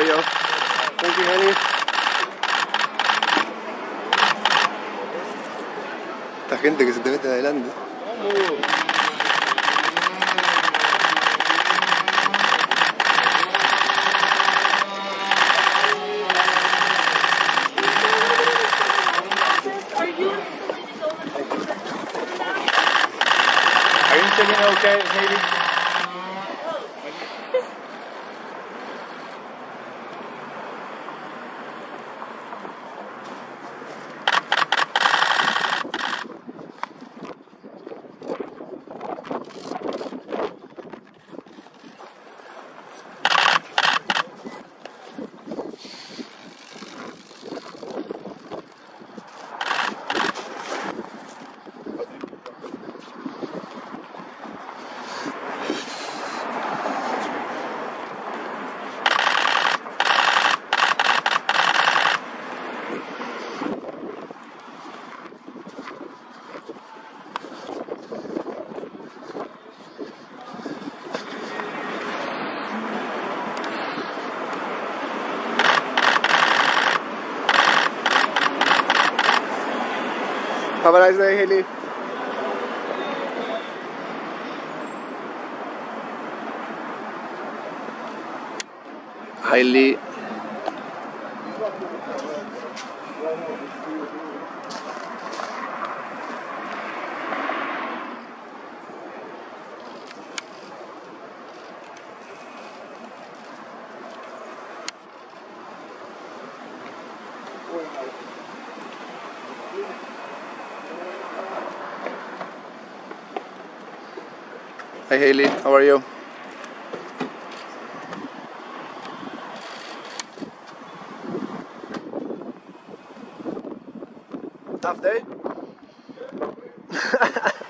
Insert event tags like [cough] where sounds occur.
you? Thank you, Henny. Esta gente que se te mete adelante. You singing okay, Hailey? Have a nice day, Haley. Hailey. Hi Hailey, how are you? Tough day? [laughs]